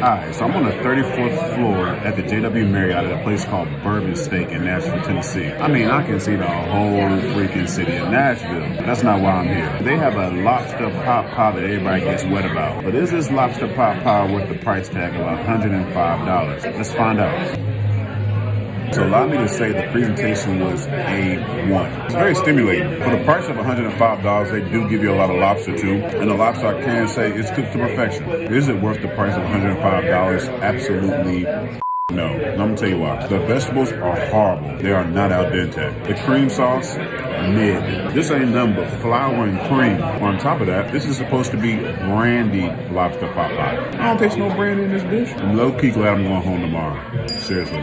Alright, so I'm on the 34th floor at the JW Marriott at a place called Bourbon Steak in Nashville, Tennessee. I mean, I can see the whole freaking city of Nashville. That's not why I'm here. They have a lobster pot pie that everybody gets wet about. But is this lobster pot pie worth the price tag of $105? Let's find out. So allow me to say the presentation was A1. It's very stimulating. For the price of $105, they do give you a lot of lobster too. And the lobster, I can say, is cooked to perfection. Is it worth the price of $105? Absolutely no. Let me tell you why. The vegetables are horrible. They are not al dente. The cream sauce, mid. This ain't nothing but flour and cream. On top of that, this is supposed to be brandy lobster pot pie. I don't taste no brandy in this dish. I'm low key glad I'm going home tomorrow. Seriously.